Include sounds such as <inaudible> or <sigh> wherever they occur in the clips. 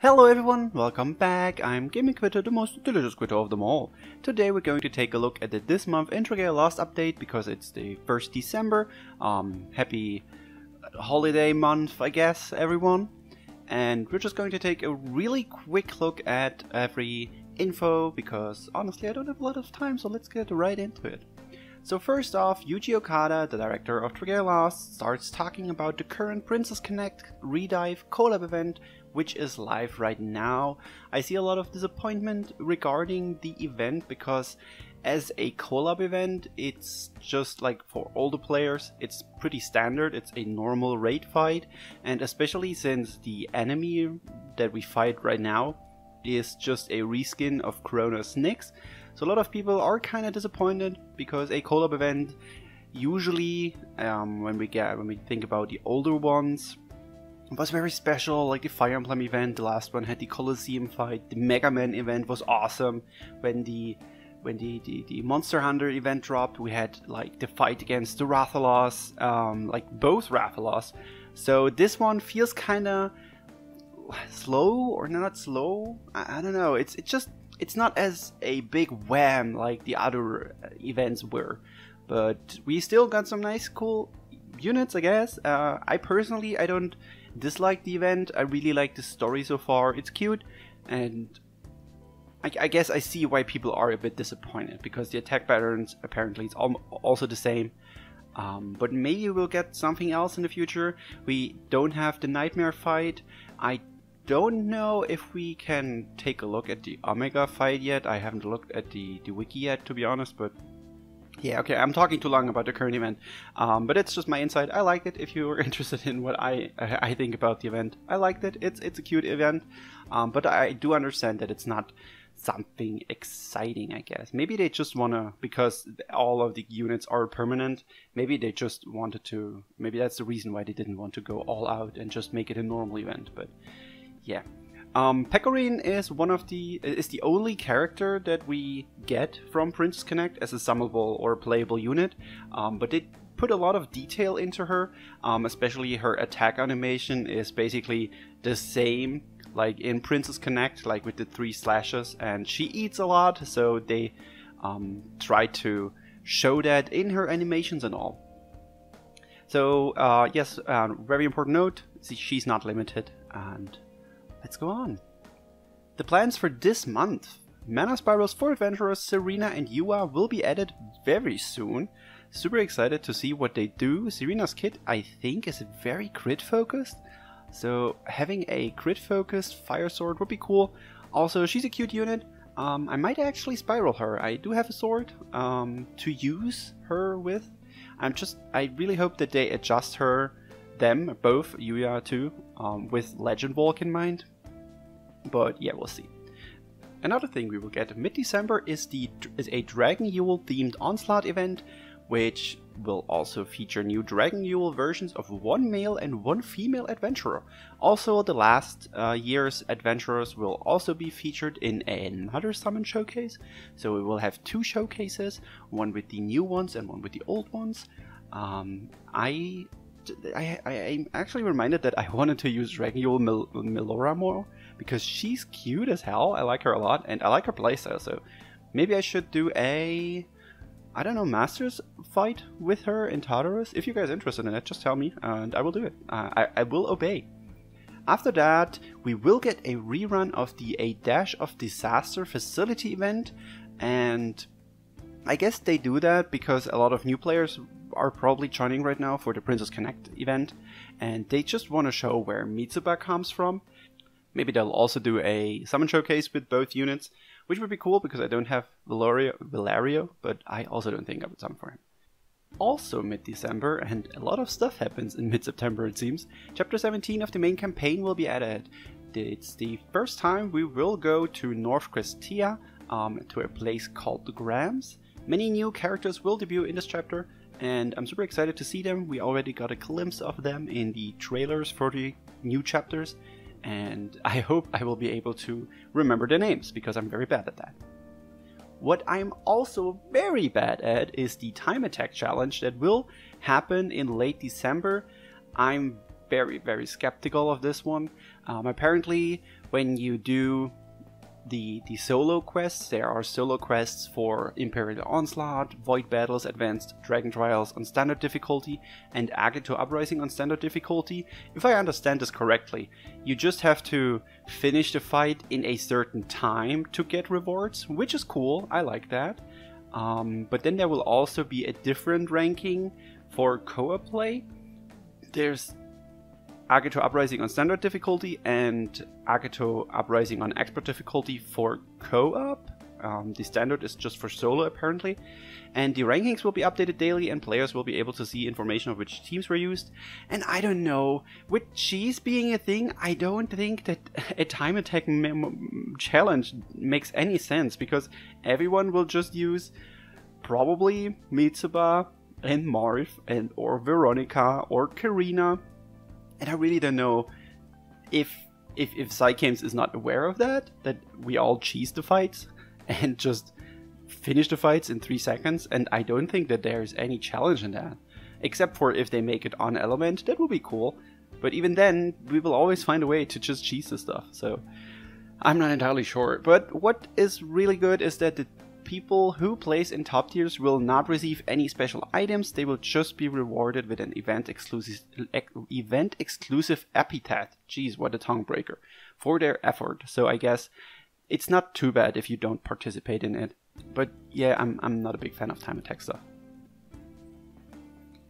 Hello everyone, welcome back. I'm Gaming Quitte, the most delicious quitter of them all. Today we're going to take a look at the this month In Dragalia Lost update because it's the 1st December. Um, happy holiday month, I guess, everyone. And we're just going to take a really quick look at every info because honestly I don't have a lot of time, so let's get right into it. So first off, Yuji Okada, the director of Dragalia Lost, starts talking about the current Princess Connect Redive collab event, which is live right now. I see a lot of disappointment regarding the event because as a collab event, it's just like for all the players, it's pretty standard. It's a normal raid fight, and especially since the enemy that we fight right now is just a reskin of Chronos Nyx, so a lot of people are kind of disappointed because a collab event usually um, when we get when we think about the older ones was very special like the Fire Emblem event the last one had the Colosseum fight the Mega Man event was awesome. When the when the, the, the Monster Hunter event dropped we had like the fight against the Rathalos um, like both Rathalos. So this one feels kind of slow or not slow I, I don't know it's it's just it's not as a big wham like the other uh, events were, but we still got some nice, cool units, I guess. Uh, I personally, I don't dislike the event. I really like the story so far. It's cute, and I, I guess I see why people are a bit disappointed because the attack patterns apparently is also the same. Um, but maybe we'll get something else in the future. We don't have the nightmare fight. I don't know if we can take a look at the Omega fight yet. I haven't looked at the, the wiki yet, to be honest, but yeah, okay, I'm talking too long about the current event, um, but it's just my insight. I liked it. If you are <laughs> interested in what I I think about the event, I liked it. It's it's a cute event, um, but I do understand that it's not something exciting. I guess maybe they just wanna because all of the units are permanent. Maybe they just wanted to. Maybe that's the reason why they didn't want to go all out and just make it a normal event. But yeah. Um, Pecorine is one of the is the only character that we get from Princess Connect as a summonable or playable unit, um, but they put a lot of detail into her. Um, especially her attack animation is basically the same like in Princess Connect, like with the three slashes, and she eats a lot, so they um, try to show that in her animations and all. So uh, yes, uh, very important note: she's not limited, and let's go on. The plans for this month. Mana Spiral's four adventurers, Serena and Yue, will be added very soon. Super excited to see what they do. Serena's kit, I think, is very crit focused. So having a crit focused fire sword would be cool. Also, she's a cute unit. Um, I might actually spiral her. I do have a sword um, to use her with. I'm just, I really hope that they adjust her them, both, Yue too, um, with Legend Volk in mind. But yeah, we'll see. Another thing we will get mid-December is the is a Dragon Yule themed Onslaught event, which will also feature new Dragon Yule versions of one male and one female adventurer. Also, the last uh, year's adventurers will also be featured in another summon showcase. So we will have two showcases, one with the new ones and one with the old ones. Um, I I, I, am actually reminded that I <laughs> wanted to use Regular Mil- Melora more because she's cute as hell. I like her a lot, and I like her playstyle. So maybe I should do a, I don't know, Masters fight with her in Tartarus. If you guys are interested in it, just tell me, and I will do it. Uh, I, I will obey. After that, we will get a rerun of the A Dash of Disaster facility event, and I guess they do that because a lot of new players are probably joining right now for the Princess Connect event, and they just want to show where Mitsuba comes from. Maybe they'll also do a summon showcase with both units, which would be cool because I don't have Valerio, Valerio but I also don't think I would summon for him. Also mid-December, and a lot of stuff happens in <laughs> mid-September it seems, Chapter 17 of the main campaign will be added. It's the first time we will go to North Crestia, um, to a place called the Grams. Many new characters will debut in this chapter, and I'm super excited to see them. We already got a glimpse of them in the trailers for the new chapters, and I hope I will be able to remember the names because I'm very bad at that. What I'm also very bad at is the time attack challenge that will happen in late December. I'm very, very skeptical of this one. Um, apparently, when you do the the solo quests. There are solo quests for Imperial Onslaught, Void Battles, Advanced Dragon Trials on standard difficulty, and Agito Uprising on standard difficulty. If I understand this correctly, you just have to finish the fight in a certain time to get rewards, which is cool. I like that. Um, but then there will also be a different ranking for co-op play. There's Agito Uprising on standard difficulty and Agito Uprising on expert difficulty for co-op. Um, the standard is just for solo apparently. And the rankings will be updated daily and players will be able to see information of which teams were used. And I don't know, with cheese being a thing, I don't think that <laughs> a time attack challenge makes any sense because everyone will just use probably Mitsuba and Marth and or Veronica or Karina and I really don't know if if if Cygames is not aware of that, that we all cheese the fights <laughs> and just finish the fights in three seconds, and I don't think that there's any challenge in that. Except for if they make it on element, that will be cool. But even then, we will always find a way to just cheese the stuff, so I'm not entirely sure. But what is really good is that the people who place in top tiers will not receive any special items, they will just be rewarded with an event exclusive event exclusive epithet. Jeez, what a tongue breaker. For their effort. So I guess it's not too bad if you don't participate in it. But yeah, I'm I'm not a big fan of time attack stuff.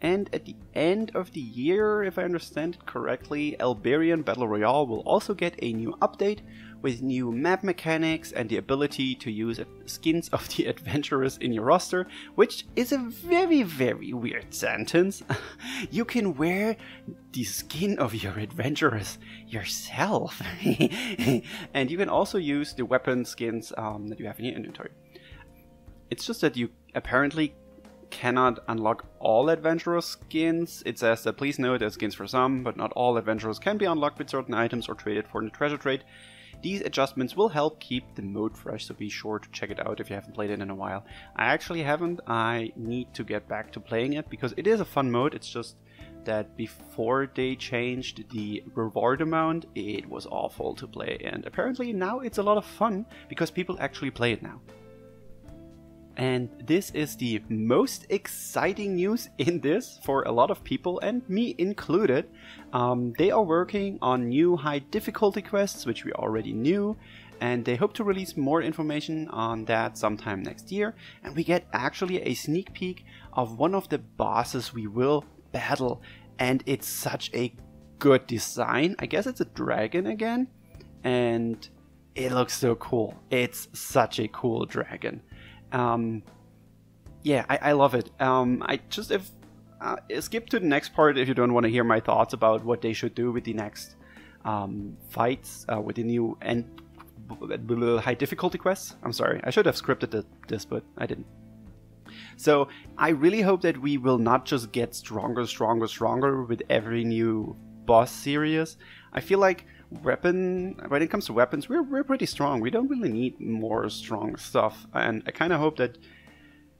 And at the end of the year, if I understand it correctly, Alberian Battle Royale will also get a new update with new map mechanics and the ability to use skins of the <laughs> adventurers in your roster, which is a very, very weird sentence. <laughs> you can wear the skin of your adventurers yourself. <laughs> and you can also use the weapon skins um, that you have in your inventory. It's just that you apparently cannot unlock all adventurer skins. It says that please note there's skins for some, but not all adventurers can be unlocked with certain items or traded for in the treasure trade. These adjustments will help keep the mode fresh, so be sure to check it out if you haven't played it in a while. I actually haven't, I need to get back to playing it because it is a fun mode, it's just that before they changed the reward amount, it was awful to play, and apparently now it's a lot of fun because people actually play it now. And this is the most exciting news in this for a lot of people, and me included. Um, they are working on new high difficulty quests, which we already knew, and they hope to release more information on that sometime next year. And we get actually a sneak peek of one of the bosses we will battle, and it's such a good design. I guess it's a dragon again, and it looks so cool. It's such a cool dragon. Um, yeah, I, I love it. Um, I just if uh, skip to the next part if you don't want to hear my thoughts about what they should do with the next um, fights uh, with the new and high difficulty quests. I'm sorry, I should have scripted this, but I didn't. So I really hope that we will not just get stronger, stronger, stronger with every new boss series. I feel like weapon when it comes to weapons we're, we're pretty strong. We don't really need more strong stuff. And i kind of hope that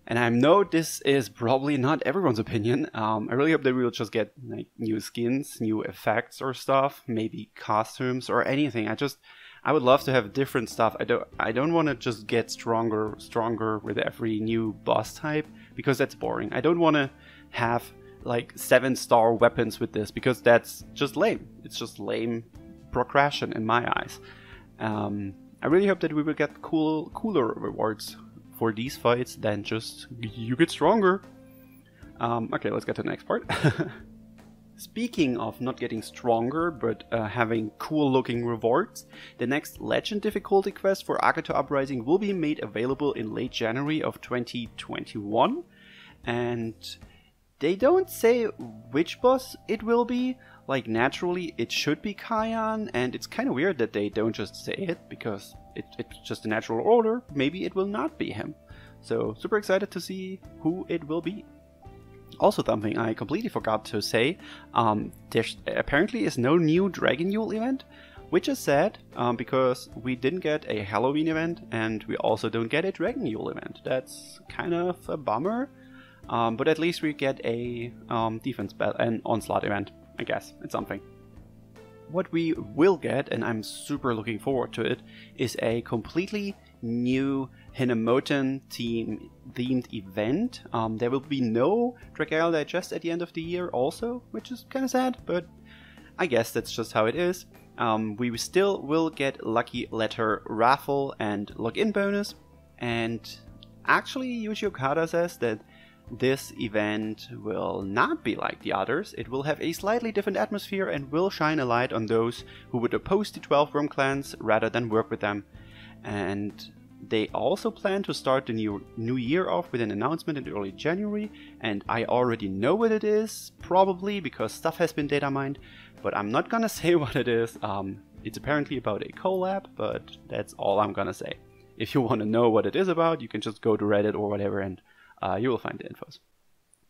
and i know this is probably not everyone's opinion um, i really hope that we will just get like new skins new effects or stuff maybe costumes or anything. I just i would love to have different stuff. I don't i don't want to just get stronger stronger with every new boss type because that's boring. I don't want to have like seven star weapons with this because that's just lame it's just lame progression in my eyes. Um, I really hope that we will get cool, cooler rewards for these fights than just you get stronger. Um, okay, let's get to the next part. <laughs> Speaking of not getting stronger, but uh, having cool looking rewards, the next Legend difficulty quest for Agito Uprising will be made available in late January of 2021. And they don't say which boss it will be, like naturally it should be Kai Yan, and it's kind of weird that they don't just say it because it, it's just a natural order. Maybe it will not be him. So super excited to see who it will be. Also, something I completely forgot to say: um, there apparently is no new Dragon Yule event, which is sad um, because we didn't get a Halloween event and we also don't get a Dragon Yule event. That's kind of a bummer. Um, but at least we get a um, defense battle, an onslaught event. I guess. It's something. what we will get, and I'm super looking forward to it, is a completely new Hinamoten team themed event. Um, there will be no Dragalia Digest at the end of the year, also, which is kind of sad, but I guess that's just how it is. Um, we still will get Lucky Letter Raffle and Login bonus, and actually, Yuji Okada says that this event will not be like the others. It will have a slightly different atmosphere and will shine a light on those who would oppose the 12 Wyrm clans rather than work with them. And they also plan to start the new new year off with an announcement in early January, and I already know what it is, probably because stuff has been data mined, but I'm not gonna <laughs> say what it is. Um, it's apparently about a collab, but that's all I'm gonna say. If you want to know what it is about, you can just go to Reddit or whatever and uh, you will find the infos.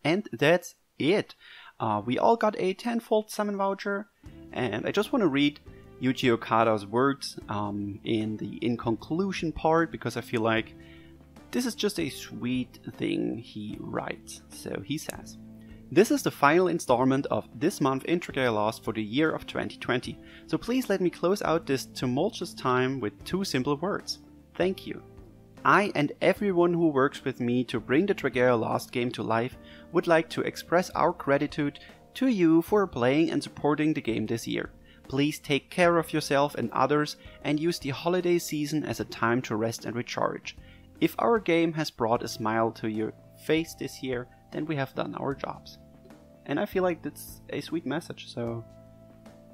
And that's it. Uh, we all got a tenfold summon voucher, and I just want to read Yuji Okada's words um, in the in conclusion part because I feel like this is just a sweet thing he writes. So he says. This is the final installment of this month in Dragalia Lost for the year of 2020, so please let me close out this tumultuous time with two simple words. Thank you. I and everyone who works with me to bring the Dragalia Lost game to life would like to express our gratitude to you for playing and supporting the game this year. Please take care of yourself and others and use the holiday season as a time to rest and recharge. If our game has brought a smile to your face this year, then we have done our jobs. And I feel like that's a sweet message, so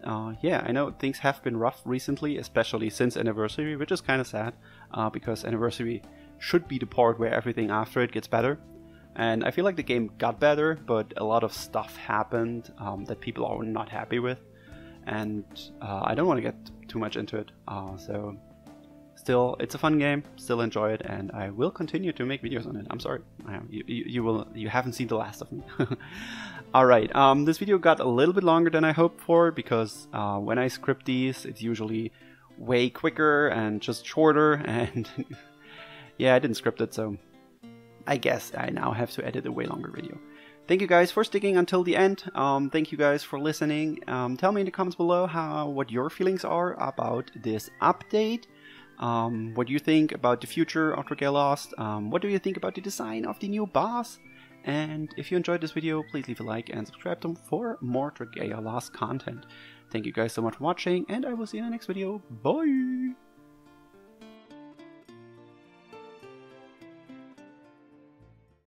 uh, yeah, I know things have been rough recently, especially since Anniversary, which is kind of sad uh, because Anniversary should be the part where everything after it gets better. And I feel like the game got better, but a lot of stuff happened um, that people are not happy with. And uh, I don't want to get too much into it. Uh, so, still, it's a fun game. Still enjoy it, and I will continue to make videos on it. I'm sorry, you, you, you will you haven't seen the last of me. <laughs> All right, um, this video got a little bit longer than I hoped for because uh, when I script these, it's usually way quicker and just shorter <laughs> and yeah, I didn't script it, so I guess I now have to edit a way longer video. Thank you guys for sticking until the end. Um, thank you guys for listening. Um, tell me in the comments below how what your feelings are about this update. Um, what do you think about the future of Dragalia Lost? Um, what do you think about the design of the new boss? And if you enjoyed this video, please leave a like and subscribe to for more Dragalia Lost content. Thank you guys so much for watching, and I will see you in the next video. Bye!